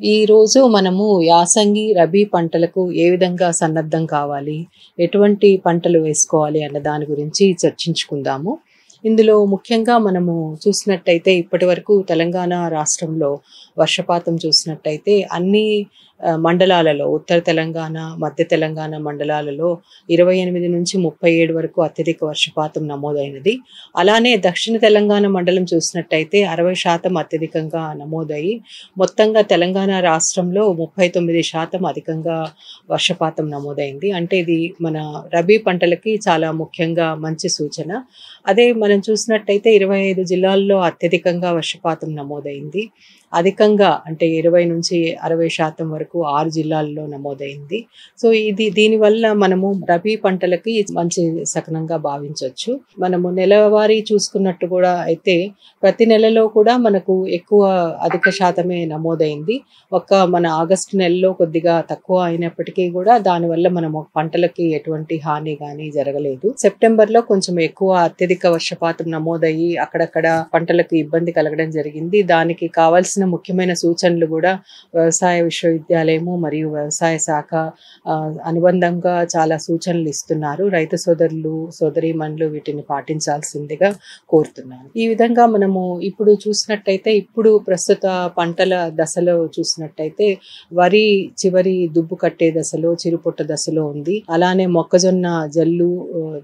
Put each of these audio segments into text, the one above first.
ఈ రోజు మనము యాసంగి రబీ పంటలకు ఏ విధంగా సన్నద్ధం కావాలి? ఎటువంటి పంటలు వేసుకోవాలి అన్న దాని గురించి చర్చించుకుందాము. ఇందులో ముఖ్యంగా మనము చూసినట్టయితే ఇప్పటి వరకు తెలంగాణ రాష్ట్రంలో వర్షపాతం చూసినట్టయితే అన్ని మండలాలలో ఉత్తర తెలంగాణ మధ్య తెలంగాణ మండలాలలో ఇరవై ఎనిమిది నుంచి ముప్పై ఏడు వరకు అత్యధిక వర్షపాతం నమోదైనది. అలానే దక్షిణ తెలంగాణ మండలం చూసినట్టయితే అరవై శాతం అత్యధికంగా నమోదయ్యి మొత్తంగా తెలంగాణ రాష్ట్రంలో ముప్పై తొమ్మిది శాతం అధికంగా వర్షపాతం నమోదైంది. అంటే ఇది మన రబీ పంటలకి చాలా ముఖ్యంగా మంచి సూచన. అదే మనం చూసినట్టయితే ఇరవై ఐదు జిల్లాల్లో అత్యధికంగా వర్షపాతం నమోదైంది. అధికంగా అంటే ఇరవై నుంచి అరవై శాతం వరకు ఆరు జిల్లాల్లో నమోదైంది. సో ఇది దీనివల్ల మనము రబీ పంటలకి మంచి సకనంగా భావించవచ్చు మనము నెలవారీ చూసుకున్నట్టు కూడా అయితే ప్రతి నెలలో కూడా మనకు ఎక్కువ అధిక శాతమే నమోదైంది. ఒక్క మన ఆగస్టు నెలలో కొద్దిగా తక్కువ అయినప్పటికీ కూడా దానివల్ల మనము పంటలకి ఎటువంటి హాని కానీ జరగలేదు. సెప్టెంబర్లో కొంచెం ఎక్కువ అత్యధిక వర్షపాతం నమోదయ్యి అక్కడక్కడ పంటలకు ఇబ్బంది కలగడం జరిగింది. దానికి కావాల్సిన ముఖ్యమైన సూచనలు కూడా వ్యవసాయ విశ్వవిద్యాలయము మరియు వ్యవసాయ శాఖ అనుబంధంగా చాలా సూచనలు ఇస్తున్నారు. రైతు సోదరులు సోదరీమణులు వీటిని పాటించాల్సిందిగా కోరుతున్నాను. ఈ విధంగా మనము ఇప్పుడు చూసినట్టయితే ఇప్పుడు ప్రస్తుత పంటల దశలో చూసినట్టయితే వరి చివరి దుబ్బు కట్టే దశలో చిరుపుట్ట దశలో ఉంది. అలానే మొక్కజొన్న జల్లు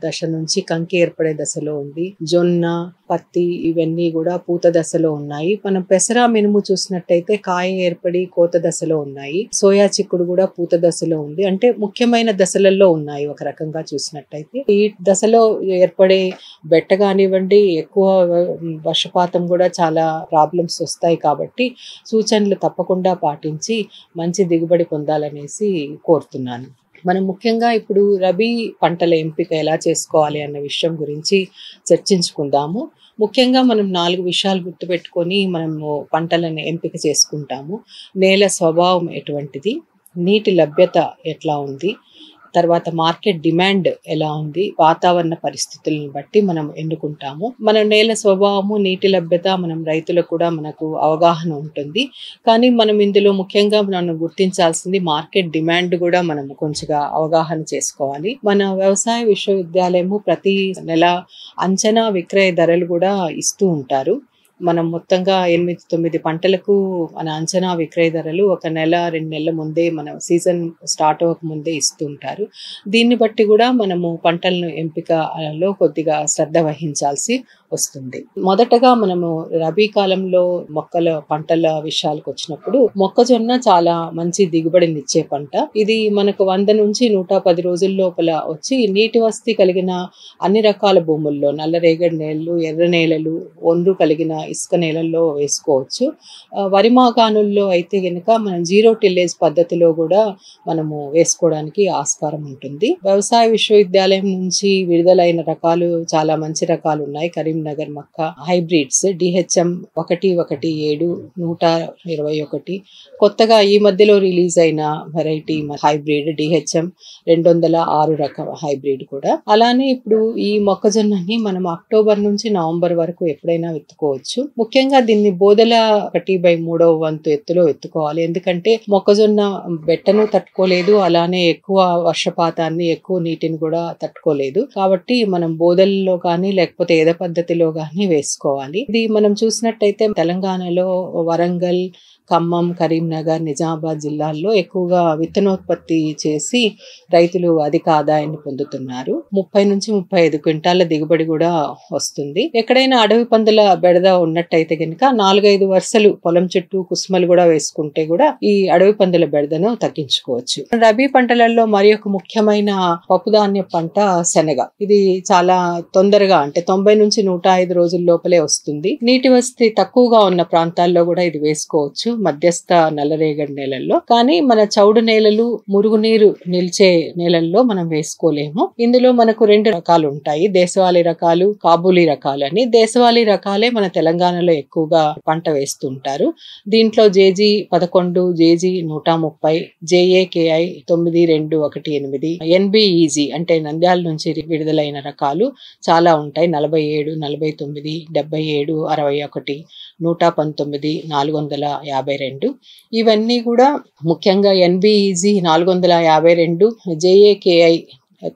దశ నుంచి కంకి ఏర్పడే దశలో ఉంది. జొన్న పత్తి ఇవన్నీ కూడా పూత దశలో ఉన్నాయి. మనం పెసర మినుము చూసినట్టయితే కాయ ఏర్పడి కోత దశలో ఉన్నాయి. సోయా చిక్కుడు కూడా పూత దశలో ఉంది. అంటే ముఖ్యమైన దశలలో ఉన్నాయి ఒక రకంగా చూసినట్టయితే. ఈ దశలో ఏర్పడే బెట్ట కానివ్వండి ఎక్కువ వర్షపాతం కూడా చాలా ప్రాబ్లమ్స్ వస్తాయి కాబట్టి సూచనలు తప్పకుండా పాటించి మంచి దిగుబడి పొందాలనేసి కోరుతున్నాను. మనం ముఖ్యంగా ఇప్పుడు రబీ పంటల ఎంపిక ఎలా చేసుకోవాలి అన్న విషయం గురించి చర్చించుకుందాము. ముఖ్యంగా మనం నాలుగు విషయాలు గుర్తుపెట్టుకొని మనము పంటలను ఎంపిక చేసుకుంటాము. నేల స్వభావం ఎటువంటిది? నీటి లభ్యత ఎట్లా ఉంది? తర్వాత మార్కెట్ డిమాండ్ ఎలా ఉంది వాతావరణ పరిస్థితులను బట్టి మనం ఎన్నుకుంటాము. మన నేల స్వభావము నీటి లభ్యత మనం రైతులకు కూడా మనకు అవగాహన ఉంటుంది. కానీ మనం ఇందులో ముఖ్యంగా మనం గుర్తించాల్సింది మార్కెట్ డిమాండ్ కూడా మనం కొంచెంగా అవగాహన చేసుకోవాలి. మన వ్యవసాయ విశ్వవిద్యాలయము ప్రతి నెల అంచనా విక్రయ ధరలు కూడా ఇస్తూ ఉంటారు. మనం మొత్తంగా ఎనిమిది తొమ్మిది పంటలకు మన అంచనా విక్రయ ధరలు ఒక నెల రెండు నెలల ముందే మన సీజన్ స్టార్ట్ అవ్వక ముందే ఇస్తుంటారు దీన్ని బట్టి కూడా మనము పంటలను ఎంపికలో కొద్దిగా శ్రద్ధ వహించాల్సి వస్తుంది. మొదటగా మనము రబీ కాలంలో మొక్కల పంటల విషయాలకు వచ్చినప్పుడు మొక్కజొన్న చాలా మంచి దిగుబడినిచ్చే పంట. ఇది మనకు వంద నుంచి నూట పది రోజుల లోపల వచ్చి నీటి వసతి కలిగిన అన్ని రకాల భూముల్లో నల్లరేగడి నేలలు ఎర్ర నేలలు ఒండ్రు కలిగిన ఇసుక నేలల్లో వేసుకోవచ్చు. వరి మాగాణుల్లో అయితే గనుక మనం జీరో టిల్లేజ్ పద్ధతిలో కూడా మనము వేసుకోవడానికి ఆస్కారం ఉంటుంది. వ్యవసాయ విశ్వవిద్యాలయం నుంచి విడుదలైన రకాలు చాలా మంచి రకాలు ఉన్నాయి. కరీంనగర్ మక్క. హైబ్రిడ్స్ డిహెచ్ఎం ఒకటి ఒకటి ఏడు నూట ఇరవై ఒకటి. కొత్తగా ఈ మధ్యలో రిలీజ్ అయిన వెరైటీ హైబ్రిడ్ డిహెచ్ఎం రెండు వందల ఆరు రకం హైబ్రిడ్ కూడా. అలానే ఇప్పుడు ఈ మొక్కజొన్నని మనం అక్టోబర్ నుంచి నవంబర్ వరకు ఎప్పుడైనా ఎత్తుకోవచ్చు ముఖ్యంగా దీన్ని బోదల ఒకటి బై మూడవ వంతు ఎత్తులో ఎత్తుకోవాలి ఎందుకంటే మొక్కజొన్న బెట్టను తట్టుకోలేదు అలానే ఎక్కువ వర్షపాతాన్ని ఎక్కువ నీటిని కూడా తట్టుకోలేదు. కాబట్టి మనం బోధల్లో కానీ లేకపోతే ఏద పద్ధతిలో కానీ వేసుకోవాలి. ఇది మనం చూసినట్టయితే తెలంగాణలో వరంగల్ ఖమ్మం కరీంనగర్ నిజామాబాద్ జిల్లాల్లో ఎక్కువగా విత్తనోత్పత్తి చేసి రైతులు అధిక ఆదాయాన్ని పొందుతున్నారు. ముప్పై నుంచి ముప్పై ఐదు క్వింటాల దిగుబడి కూడా వస్తుంది. ఎక్కడైనా అడవి పందుల బెడద ఉన్నట్టయితే కనుక నాలుగైదు వరుసలు పొలం చుట్టూ కుసుమలు కూడా వేసుకుంటే కూడా ఈ అడవి పందుల బెడదను తగ్గించుకోవచ్చు. రబీ పంటలలో మరి ఒక ముఖ్యమైన పప్పుధాన్య పంట శనగ. ఇది చాలా తొందరగా అంటే తొంభై నుంచి నూట ఐదు రోజుల లోపలే వస్తుంది. నీటి వసతి తక్కువగా ఉన్న ప్రాంతాల్లో కూడా ఇది వేసుకోవచ్చు. మధ్యస్థ నల్లరేగడి నేలల్లో. కానీ మన చౌడు నేలలు మురుగునీరు నిలిచే నేలల్లో మనం వేసుకోలేము. ఇందులో మనకు రెండు రకాలు ఉంటాయి. దేశవాళీ రకాలు కాబూలీ రకాలు అని. దేశవాళీ రకాలే మన తెలంగాణలో ఎక్కువగా పంట వేస్తుంటారు. దీంట్లో జేజీ పదకొండు జేజీ నూట ముప్పై జేఏకేఐ తొమ్మిది రెండు ఒకటి ఎనిమిది ఎన్బిఈజీ అంటే నంద్యాల నుంచి విడుదలైన రకాలు చాలా ఉంటాయి. నలభై ఏడు నలభై తొమ్మిది డెబ్బై ఏడు అరవై ఒకటి నూట పంతొమ్మిది నాలుగు వందల యాభై యాభై రెండు. ఇవన్నీ కూడా ముఖ్యంగా ఎన్బిఈజీ నాలుగు వందల యాభై రెండు జేఏకేఐ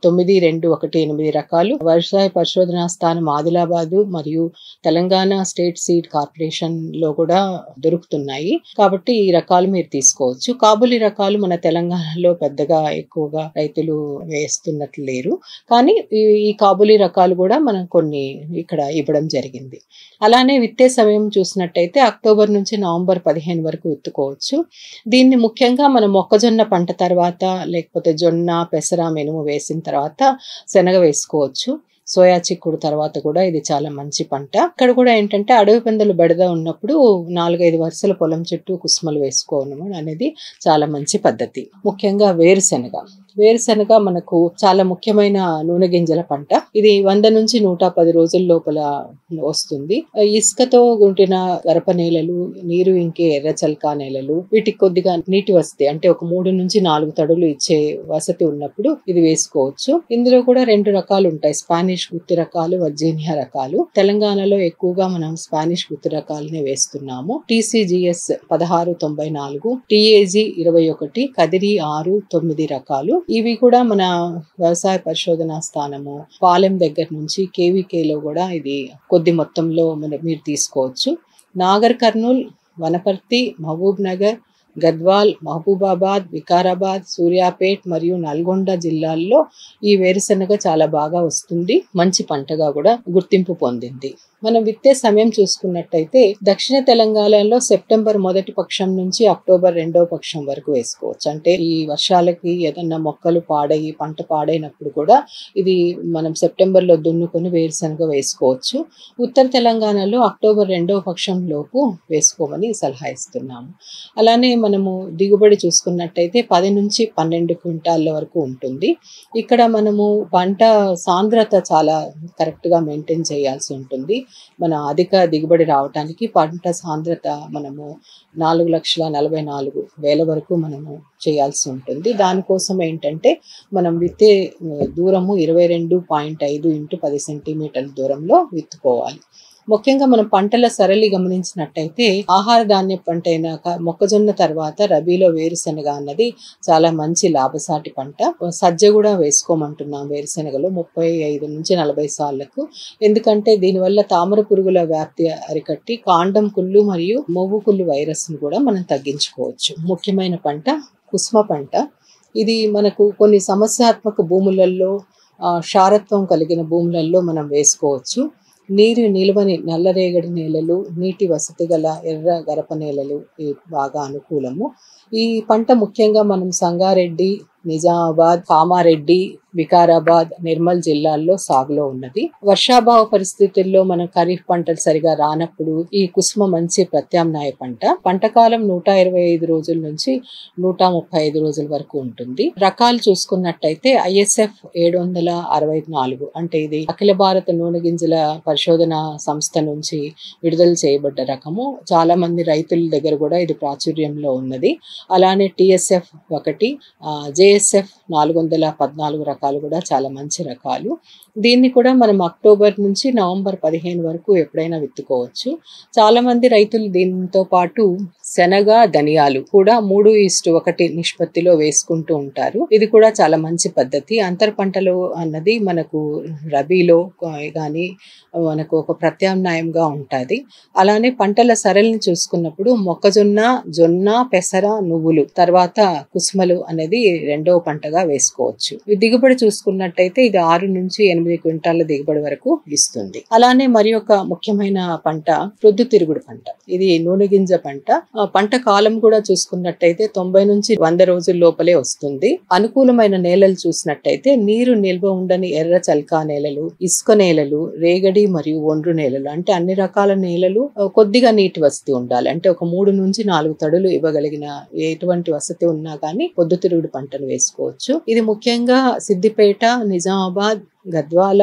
తొమ్మిది రెండు ఒకటి ఎనిమిది రకాలు. వ్యవసాయ పరిశోధనా స్థానం ఆదిలాబాదు మరియు తెలంగాణ స్టేట్ సీడ్ కార్పొరేషన్లో కూడా దొరుకుతున్నాయి. కాబట్టి ఈ రకాలు మీరు తీసుకోవచ్చు. కాబూలి రకాలు మన తెలంగాణలో పెద్దగా ఎక్కువగా రైతులు వేస్తున్నట్లు లేరు. కానీ ఈ కాబూలి రకాలు కూడా మనం కొన్ని ఇక్కడ ఇవ్వడం జరిగింది. అలానే విత్తే సమయం చూసినట్టయితే అక్టోబర్ నుంచి నవంబర్ పదిహేను వరకు విత్తుకోవచ్చు. దీన్ని ముఖ్యంగా మనం మొక్కజొన్న పంట తర్వాత లేకపోతే జొన్న పెసర మినుము వేసిన తర్వాత శనగ వేసుకోవచ్చు. సోయా చిక్కుడు తర్వాత కూడా ఇది చాలా మంచి పంట. అక్కడ కూడా ఏంటంటే అడవి పందులు బెడద ఉన్నప్పుడు నాలుగైదు వరుసల పొలం చుట్టూ కుసుమలు వేసుకోవడం అనేది చాలా మంచి పద్ధతి. ముఖ్యంగా వేరుశెనగ. వేరుశెనగ మనకు చాలా ముఖ్యమైన నూనె గింజల పంట. ఇది వంద నుంచి నూట పది రోజుల లోపల వస్తుంది. ఇసుకతో గుంటిన గరప నేలలు నీరు ఇంకే ఎర్ర చల్కా నేలలు వీటికి కొద్దిగా నీటి వస్తే అంటే ఒక మూడు నుంచి నాలుగు తడులు ఇచ్చే వసతి ఉన్నప్పుడు ఇది వేసుకోవచ్చు. ఇందులో కూడా రెండు రకాలు ఉంటాయి. స్పానిష్ గుత్తి రకాలు వర్జీనియా రకాలు. తెలంగాణలో ఎక్కువగా మనం స్పానిష్ గుత్తి రకాలనే వేస్తున్నాము. టీసీజీఎస్ పదహారు తొంభై నాలుగు టీఏజీ ఇరవై ఒకటి కదిరి ఆరు తొమ్మిది రకాలు. ఇవి కూడా మన వ్యవసాయ పరిశోధన స్థానము. పాలెం దగ్గర నుంచి కేవీకేలో కూడా ఇది కొద్ది మొత్తంలో మన మీరు తీసుకోవచ్చు. నాగర్ కర్నూల్ వనపర్తి మహబూబ్ నగర్ గద్వాల్ మహబూబాబాద్ వికారాబాద్ సూర్యాపేట్ మరియు నల్గొండ జిల్లాల్లో ఈ వేరుశనగ చాలా బాగా వస్తుంది. మంచి పంటగా కూడా గుర్తింపు పొందింది. మనం విత్తే సమయం చూసుకున్నట్టయితే దక్షిణ తెలంగాణలో సెప్టెంబర్ మొదటి పక్షం నుంచి అక్టోబర్ రెండవ పక్షం వరకు వేసుకోవచ్చు. అంటే ఈ వర్షాలకి ఏదన్నా మొక్కలు పాడయి పంట పాడైనప్పుడు కూడా ఇది మనం సెప్టెంబర్లో దున్నుకొని వేరుశనగ వేసుకోవచ్చు. ఉత్తర తెలంగాణలో అక్టోబర్ రెండవ పక్షం లోపు వేసుకోమని సలహా ఇస్తున్నాము. అలానే మనము దిగుబడి చూసుకున్నట్టయితే పది నుంచి పన్నెండు క్వింటాల వరకు ఉంటుంది. ఇక్కడ మనము పంట సాంద్రత చాలా కరెక్ట్గా మెయింటైన్ చేయాల్సి ఉంటుంది. మన అధిక దిగుబడి రావడానికి పంట సాంద్రత మనము నాలుగు లక్షల నలభై నాలుగు వేల వరకు మనము చేయాల్సి ఉంటుంది. దానికోసం ఏంటంటే మనం విత్తే దూరము ఇరవై రెండు పాయింట్ ఐదు ఇంటూ పది సెంటీమీటర్ల దూరంలో విత్తుకోవాలి. ముఖ్యంగా మనం పంటల సరళి గమనించినట్టయితే ఆహార ధాన్య పంట అయిన మొక్కజొన్న తర్వాత రబీలో వేరుశెనగ అన్నది చాలా మంచి లాభసాటి పంట. సజ్జ కూడా వేసుకోమంటున్నాం వేరుశెనగలో ముప్పై ఐదు నుంచి నలభై సార్లకు. ఎందుకంటే దీనివల్ల తామర పురుగుల వ్యాప్తి అరికట్టి కాండం కుళ్ళు మరియు మొవ్వు కుళ్ళు వైరస్ను కూడా మనం తగ్గించుకోవచ్చు. ముఖ్యమైన పంట కుసుమ పంట. ఇది మనకు కొన్ని సమస్యాత్మక భూములలో క్షారత్వం కలిగిన భూములలో మనం వేసుకోవచ్చు. నీరు నిలువని నల్లరేగడి నేలలు నీటి వసతి గల ఎర్ర గరప నేలలు బాగా అనుకూలము. ఈ పంట ముఖ్యంగా మనం సంగారెడ్డి నిజామాబాద్ కామారెడ్డి వికారాబాద్ నిర్మల్ జిల్లాల్లో సాగులో ఉన్నది. వర్షాభావ పరిస్థితుల్లో మనం ఖరీఫ్ పంటలు సరిగా రానప్పుడు ఈ కుసుమ మంచి ప్రత్యామ్నాయ పంట. పంట కాలం నూట ఇరవై ఐదు రోజుల నుంచి నూట ముప్పై ఐదు రోజుల వరకు ఉంటుంది. రకాలు చూసుకున్నట్టయితే ఐఎస్ఎఫ్ ఏడు వందల అరవై నాలుగు అంటే ఇది అఖిల భారత నూనె గింజల పరిశోధన సంస్థ నుంచి విడుదల చేయబడ్డ రకము. చాలా మంది రైతుల దగ్గర కూడా ఇది ప్రాచుర్యంలో ఉన్నది. అలానే టిఎస్ఎఫ్ ఒకటి ఏఎస్ఎఫ్ నాలుగు వందల పద్నాలుగు రకాలు కూడా చాలా మంచి రకాలు. దీన్ని కూడా మనం అక్టోబర్ నుంచి నవంబర్ పదిహేను వరకు ఎప్పుడైనా విత్తుకోవచ్చు. చాలా మంది రైతులు దీంతో పాటు శనగ ధనియాలు కూడా మూడు ఇస్టు ఒకటి నిష్పత్తిలో వేసుకుంటూ ఉంటారు. ఇది కూడా చాలా మంచి పద్ధతి. అంతర్ పంటలు అన్నది మనకు రబీలో కానీ మనకు ఒక ప్రత్యామ్నాయంగా ఉంటుంది. అలానే పంటల సరళిని చూసుకున్నప్పుడు మొక్కజొన్న జొన్న పెసర నువ్వులు తర్వాత కుసుమలు అనేది రెండవ పంటగా వేసుకోవచ్చు. దిగుబడి చూసుకున్నట్టయితే ఇది ఆరు నుంచి ఎనిమిది క్వింటాల దిగుబడి వరకు ఇస్తుంది. అలానే మరి ఒక ముఖ్యమైన పంట ప్రొద్దుతిరుగుడు పంట. ఇది నూనె గింజ పంట. పంట కాలం కూడా చూసుకున్నట్టయితే తొంభై నుంచి వంద రోజుల లోపలే వస్తుంది. అనుకూలమైన నేలలు చూసినట్టయితే నీరు నిల్వ ఉండని ఎర్ర చల్కా నేలలు ఇసుక నేలలు రేగడి మరియు ఒండ్రు నేలలు అంటే అన్ని రకాల నేలలు కొద్దిగా నీటి వసతి ఉండాలి. అంటే ఒక మూడు నుంచి నాలుగు తడులు ఇవ్వగలిగిన ఎటువంటి వసతి ఉన్నా కానీ పొద్దుతిరుగుడు పంటను వేసుకోవచ్చు. ఇది ముఖ్యంగా సిద్దిపేట నిజామాబాద్ గద్వాల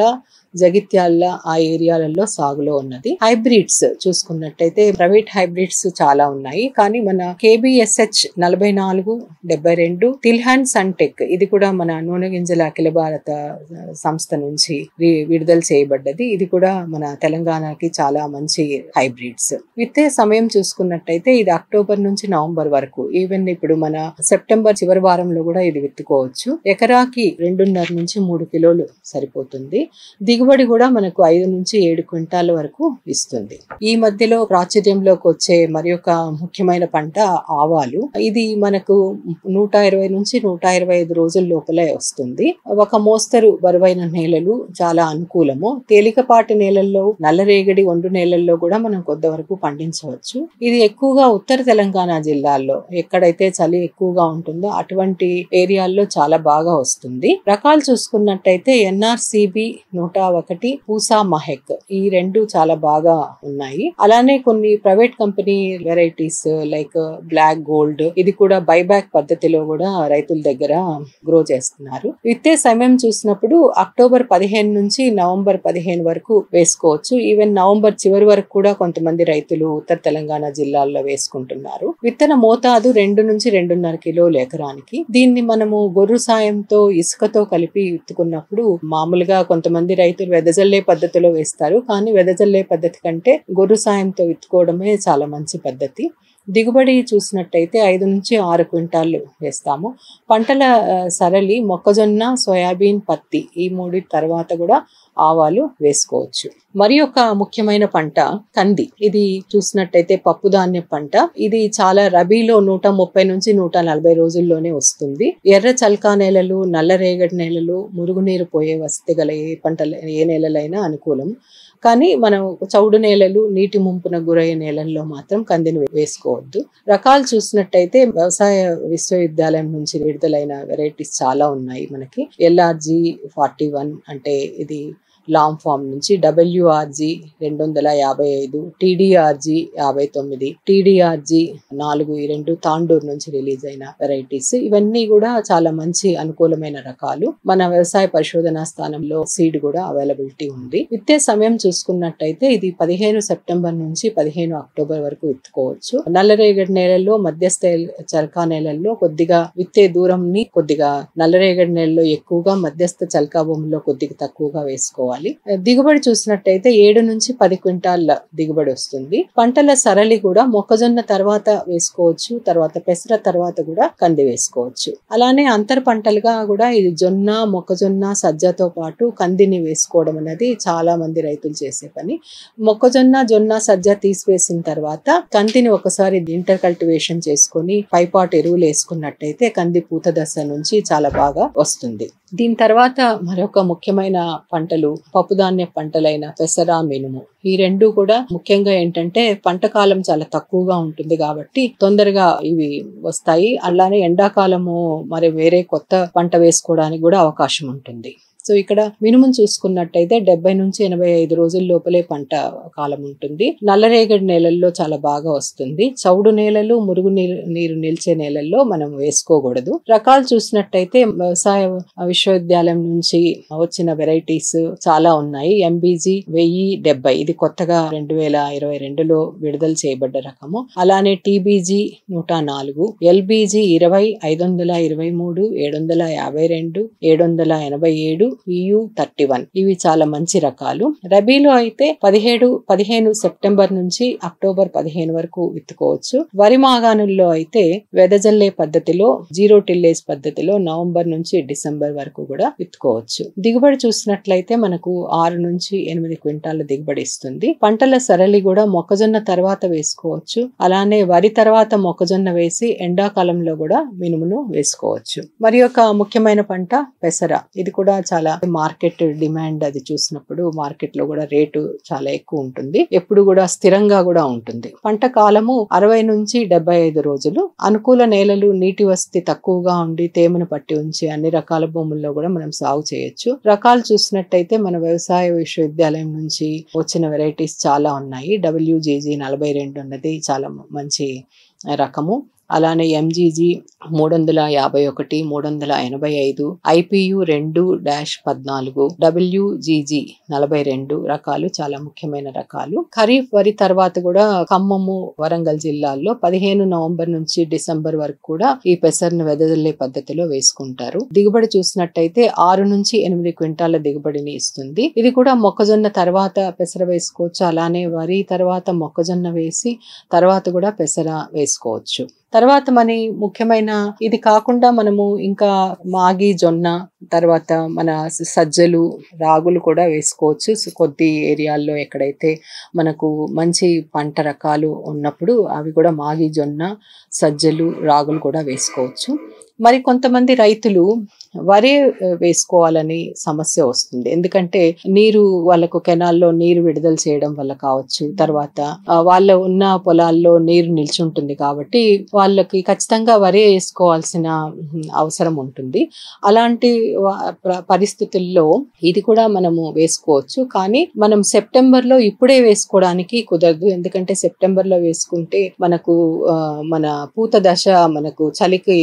జగిత్యాల ఆ ఏరియాలలో సాగులో ఉన్నది. హైబ్రిడ్స్ చూసుకున్నట్టయితే ప్రైవేట్ హైబ్రిడ్స్ చాలా ఉన్నాయి. కానీ మన కేబిఎస్హెచ్ నలభై నాలుగు డెబ్బై రెండు తిల్హాన్ సన్టెక్ ఇది కూడా మన నూనె గింజల అఖిల భారత సంస్థ నుంచి విడుదల చేయబడ్డది. ఇది కూడా మన తెలంగాణకి చాలా మంచి హైబ్రిడ్స్ విత్తే సమయం చూసుకున్నట్టయితే ఇది అక్టోబర్ నుంచి నవంబర్ వరకు. ఈవెన్ ఇప్పుడు మన సెప్టెంబర్ చివరి వారంలో కూడా ఇది విత్తుకోవచ్చు. ఎకరాకి రెండున్నర నుంచి మూడు కిలోలు సరిపోతుంది. దిగుబడి కూడా మనకు ఐదు నుంచి ఏడు క్వింటాల వరకు ఇస్తుంది. ఈ మధ్యలో ప్రాచుర్యంలోకి వచ్చే మరి ఒక ముఖ్యమైన పంట ఆవాలు. ఇది మనకు నూట ఇరవై నుంచి నూట ఇరవై ఐదు రోజుల లోపలే వస్తుంది. ఒక మోస్తరు బరువైన నేలలు చాలా అనుకూలము. తేలికపాటి నేలల్లో నల్లరేగడి ఒండు నేలల్లో కూడా మనం కొంతవరకు పండించవచ్చు. ఇది ఎక్కువగా ఉత్తర తెలంగాణ జిల్లాల్లో ఎక్కడైతే చలి ఎక్కువగా ఉంటుందో అటువంటి ఏరియాల్లో చాలా బాగా వస్తుంది. రకాలు చూసుకున్నట్టయితే ఎన్ఆర్సిబి నూట ఒకటి పూసా మహెక్. ఈ రెండు చాలా బాగా ఉన్నాయి. అలానే కొన్ని private company varieties like black gold. ఇది కూడా బైబ్యాక్ పద్ధతిలో కూడా రైతుల దగ్గర గ్రో చేస్తున్నారు. విత్తే సమయం చూసినప్పుడు అక్టోబర్ పదిహేను నుంచి నవంబర్ పదిహేను వరకు వేసుకోవచ్చు. ఈవెన్ నవంబర్ చివరి వరకు కూడా కొంతమంది రైతులు ఉత్తర తెలంగాణ జిల్లాల్లో వేసుకుంటున్నారు. విత్తన మోతాదు రెండు నుంచి రెండున్నర కిలోలు ఎకరానికి. దీన్ని మనము గొర్రు సాయంతో ఇసుకతో కలిపి విత్తుకున్నప్పుడు మామూలుగా కొంతమంది రైతులు వెదజల్లే పద్ధతిలో వేస్తారు. కానీ వెదజల్లే పద్ధతి కంటే గొర్రు సాయంతో విత్తుకోవడమే చాలా మంచి పద్ధతి. దిగుబడి చూసినట్టయితే ఐదు నుంచి ఆరు క్వింటాళ్ళు వేస్తాము. పంటల సరళి మొక్కజొన్న సోయాబీన్ పత్తి ఈ మూడి తర్వాత కూడా ఆవాలు వేసుకోవచ్చు. మరి ఒక ముఖ్యమైన పంట కంది. ఇది చూసినట్టయితే పప్పుధాన్య పంట. ఇది చాలా రబీలో నూట ముప్పై నుంచి నూట నలభై రోజుల్లోనే వస్తుంది. ఎర్ర చల్కా నేలలు నల్ల రేగడి నేలలు మురుగునీరు పోయే వసతి గల ఏ పంటలు ఏ నేలలైనా అనుకూలం. కానీ మనం చౌడు నేలలు నీటి ముంపున గురయ్యే నేలల్లో మాత్రం కందిని వేసుకోవద్దు. రకాలు చూసినట్టయితే వ్యవసాయ విశ్వవిద్యాలయం నుంచి విడుదలైన వెరైటీస్ చాలా ఉన్నాయి మనకి. ఎల్ఆర్జీ ఫార్టీ వన్ అంటే ఇది లాంగ్ ఫామ్ నుంచి డబ్ల్యూఆర్జి రెండు వందల యాభై ఐదు టీడీఆర్జి యాభై తొమ్మిది టీడీఆర్జి నాలుగు ఈ రెండు తాండూరు నుంచి రిలీజ్ అయిన వెరైటీస్. ఇవన్నీ కూడా చాలా మంచి అనుకూలమైన రకాలు. మన వ్యవసాయ పరిశోధన స్థానంలో సీడ్ కూడా అవైలబిలిటీ ఉంది. విత్తే సమయం చూసుకున్నట్టయితే ఇది పదిహేను సెప్టెంబర్ నుంచి పదిహేను అక్టోబర్ వరకు విత్తుకోవచ్చు. నల్లరేగడి నేలల్లో మధ్యస్థ చరకా నేలల్లో కొద్దిగా విత్తే దూరంని కొద్దిగా నల్లరేగడి నేలలో ఎక్కువగా మధ్యస్థ చలకా భూమిలో కొద్దిగా తక్కువగా వేసుకోవాలి. దిగుబడి చూసినట్టయితే ఏడు నుంచి పది క్వింటాల దిగుబడి వస్తుంది. పంటల సరళి కూడా మొక్కజొన్న తర్వాత వేసుకోవచ్చు తర్వాత పెసర తర్వాత కూడా కంది వేసుకోవచ్చు. అలానే అంతర పంటలుగా కూడా ఇది జొన్న మొక్కజొన్న సజ్జతో పాటు కందిని వేసుకోవడం అనేది చాలా మంది రైతులు చేసే పని. మొక్కజొన్న జొన్న సజ్జ తీసివేసిన తర్వాత కందిని ఒకసారి ఇంటర్ కల్టివేషన్ చేసుకొని పైపాటు ఎరువులు వేసుకున్నట్టయితే కంది పూత దశ నుంచి చాలా బాగా వస్తుంది. దీని తర్వాత మరొక ముఖ్యమైన పంటలు పప్పుధాన్య పంటలైన పెసర మినుము. ఈ రెండు కూడా ముఖ్యంగా ఏంటంటే పంట కాలం చాలా తక్కువగా ఉంటుంది కాబట్టి తొందరగా ఇవి వస్తాయి. అలానే ఎండాకాలము మరి వేరే కొత్త పంట వేసుకోవడానికి కూడా అవకాశం ఉంటుంది. సో ఇక్కడ మినిమం చూసుకున్నట్టయితే డెబ్బై నుంచి ఎనభై ఐదు రోజుల లోపలే పంట కాలం ఉంటుంది. నల్లరేగడి నేలల్లో చాలా బాగా వస్తుంది. చౌడు నేలలు మురుగు నీరు నీరు నిలిచే నేలల్లో మనం వేసుకోకూడదు. రకాలు చూసినట్టయితే వ్యవసాయ విశ్వవిద్యాలయం నుంచి వచ్చిన వెరైటీస్ చాలా ఉన్నాయి. ఎంబీజీ వెయ్యి డెబ్బై. ఇది కొత్తగా రెండు వేల ఇరవై రెండులో విడుదల చేయబడ్డ రకము. అలానే టీబీజీ నూట నాలుగు. ఎల్బీజీ ఇరవై ఐదు వందల ఇరవై మూడు ఏడు వందల యాభై రెండు ఏడు వందల ఎనభై ఏడు వియు థర్టీ వన్. ఇవి చాలా మంచి రకాలు. రబీలో అయితే పదిహేడు పదిహేను సెప్టెంబర్ నుంచి అక్టోబర్ పదిహేను వరకు విత్తుకోవచ్చు. వరి మాగాణుల్లో అయితే వెదజల్లే పద్ధతిలో జీరో టిల్లేజ్ పద్ధతిలో నవంబర్ నుంచి డిసెంబర్ వరకు కూడా విత్తుకోవచ్చు. దిగుబడి చూసినట్లయితే మనకు ఆరు నుంచి ఎనిమిది క్వింటాల దిగుబడి ఇస్తుంది. పంటల సరళి కూడా మొక్కజొన్న తర్వాత వేసుకోవచ్చు. అలానే వరి తర్వాత మొక్కజొన్న వేసి ఎండాకాలంలో కూడా మినుమును వేసుకోవచ్చు. మరి యొక్క ముఖ్యమైన పంట పెసర. ఇది కూడా చాలా మార్కెట్ డిమాండ్ అది చూసినప్పుడు మార్కెట్లో కూడా రేటు చాలా ఎక్కువ ఉంటుంది. ఎప్పుడు కూడా స్థిరంగా కూడా ఉంటుంది. పంట కాలము అరవై నుంచి డెబ్బై ఐదు రోజులు. అనుకూల నేలలు నీటి వసతి తక్కువగా ఉండి తేమను పట్టి ఉంచి అన్ని రకాల భూముల్లో కూడా మనం సాగు చేయొచ్చు. రకాలు చూసినట్టయితే మన వ్యవసాయ విశ్వవిద్యాలయం నుంచి వచ్చిన వెరైటీస్ చాలా ఉన్నాయి. డబ్ల్యూజీజీ నలభై రెండు ఉన్నది చాలా మంచి రకము. అలానే ఎంజీజీ మూడు వందల యాభై ఒకటి మూడు వందల ఎనభై ఐదు ఐపీయు రెండు డాష్ పద్నాలుగు డబ్ల్యూజీజీ నలభై రెండు రకాలు చాలా ముఖ్యమైన రకాలు. ఖరీఫ్ వరి తర్వాత కూడా ఖమ్మము వరంగల్ జిల్లాల్లో పదిహేను నవంబర్ నుంచి డిసెంబర్ వరకు కూడా ఈ పెసర్ను వెదజల్లే పద్ధతిలో వేసుకుంటారు. దిగుబడి చూసినట్టయితే ఆరు నుంచి ఎనిమిది క్వింటాల దిగుబడిని ఇస్తుంది. ఇది కూడా మొక్కజొన్న తర్వాత పెసర వేసుకోవచ్చు. అలానే వరి తర్వాత మొక్కజొన్న వేసి తర్వాత కూడా పెసర వేసుకోవచ్చు. తర్వాత మన ముఖ్యమైన ఇది కాకుండా మనము ఇంకా మాగి జొన్న తర్వాత మన సజ్జలు రాగులు కూడా వేసుకోవచ్చు. కొద్ది ఏరియాల్లో ఎక్కడైతే మనకు మంచి పంట రకాలు ఉన్నప్పుడు అవి కూడా మాగి జొన్న సజ్జలు రాగులు కూడా వేసుకోవచ్చు. మరి కొంతమంది రైతులు వరి వేసుకోవాలని సమస్య వస్తుంది. ఎందుకంటే నీరు వాళ్ళకు కెనాల్లో నీరు విడుదల చేయడం వల్ల కావచ్చు. తర్వాత వాళ్ళ ఉన్న పొలాల్లో నీరు నిల్చుంటుంది కాబట్టి వాళ్ళకి ఖచ్చితంగా వరి వేసుకోవాల్సిన అవసరం ఉంటుంది. అలాంటి పరిస్థితుల్లో ఇది కూడా మనము వేసుకోవచ్చు. కానీ మనం సెప్టెంబర్లో ఇప్పుడే వేసుకోవడానికి కుదరదు. ఎందుకంటే సెప్టెంబర్లో వేసుకుంటే మనకు మన పూత దశ మనకు చలికి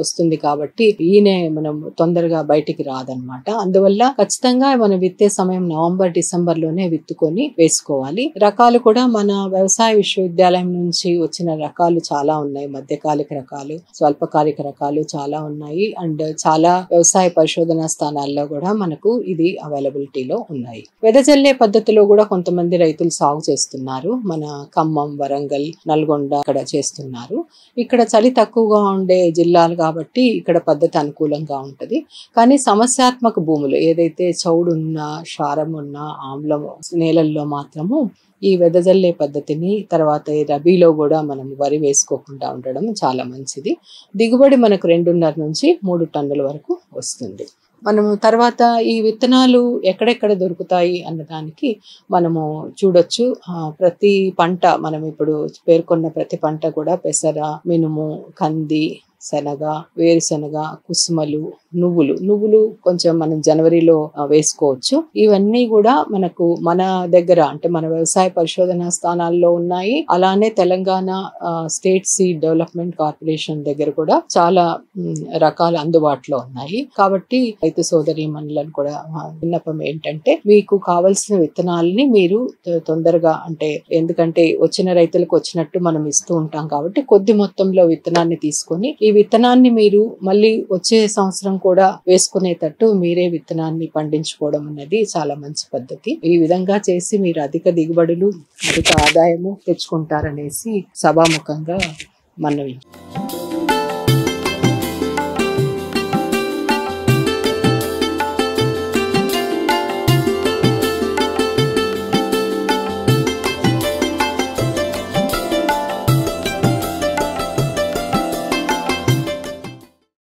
వస్తుంది కాబట్టి ఈయనే మనం తొందరగా బయటికి రాదనమాట. అందువల్ల ఖచ్చితంగా మనం విత్తే సమయం నవంబర్ డిసెంబర్లోనే విత్తుకొని వేసుకోవాలి. రకాలు కూడా మన వ్యవసాయ విశ్వవిద్యాలయం నుంచి వచ్చిన రకాలు చాలా ఉన్నాయి. మధ్యకాలిక రకాలు స్వల్పకాలిక రకాలు చాలా ఉన్నాయి. అండ్ చాలా వ్యవసాయ పరిశోధనా స్థానాల్లో కూడా మనకు ఇది అవైలబిలిటీలో ఉన్నాయి. వెదజల్లే పద్ధతిలో కూడా కొంతమంది రైతులు సాగు చేస్తున్నారు. మన ఖమ్మం వరంగల్ నల్గొండ ఇక్కడ చేస్తున్నారు. ఇక్కడ చలి తక్కువగా ఉండే జిల్లాలు కాబట్టి ఇక్కడ పద్ధతి అనుకూలంగా ఉంటుంది. కానీ సమస్యాత్మక భూములు ఏదైతే చౌడు ఉన్నా క్షారం ఉన్నా ఆమ్లం నేలల్లో మాత్రము ఈ వెదజల్లే పద్ధతిని తర్వాత ఈ రబీలో కూడా మనం వరి వేసుకోకుండా ఉండడం చాలా మంచిది. దిగుబడి మనకు రెండున్నర నుంచి మూడు టన్నుల వరకు వస్తుంది. మనము తర్వాత ఈ విత్తనాలు ఎక్కడెక్కడ దొరుకుతాయి అన్నదానికి మనము చూడొచ్చు. ప్రతి పంట మనం ఇప్పుడు పేర్కొన్న ప్రతి పంట కూడా పెసర మినుము కంది శనగ వేరుశనగ కుసుమలు నువ్వులు. నువ్వులు కొంచెం మనం జనవరిలో వేసుకోవచ్చు. ఇవన్నీ కూడా మనకు మన దగ్గర అంటే మన వ్యవసాయ పరిశోధన స్థానాల్లో ఉన్నాయి. అలానే Telangana state seed development corporation దగ్గర కూడా చాలా రకాల రకాలు అందుబాటులో ఉన్నాయి. కాబట్టి రైతు సోదరి మనులను కూడా విన్నపం ఏంటంటే మీకు కావలసిన విత్తనాలని మీరు తొందరగా అంటే ఎందుకంటే వచ్చిన రైతులకు వచ్చినట్టు మనం ఇస్తూ ఉంటాం కాబట్టి కొద్ది మొత్తంలో విత్తనాన్ని తీసుకొని ఈ విత్తనాన్ని మీరు మళ్ళీ వచ్చే సంవత్సరం కూడా వేసుకునేటట్టు మీరే విత్తనాన్ని పండించుకోవడం అనేది చాలా మంచి పద్ధతి. ఈ విధంగా చేసి మీరు అధిక దిగుబడులు అధిక ఆదాయము తెచ్చుకుంటారనేసి సభాముఖంగా మనవి.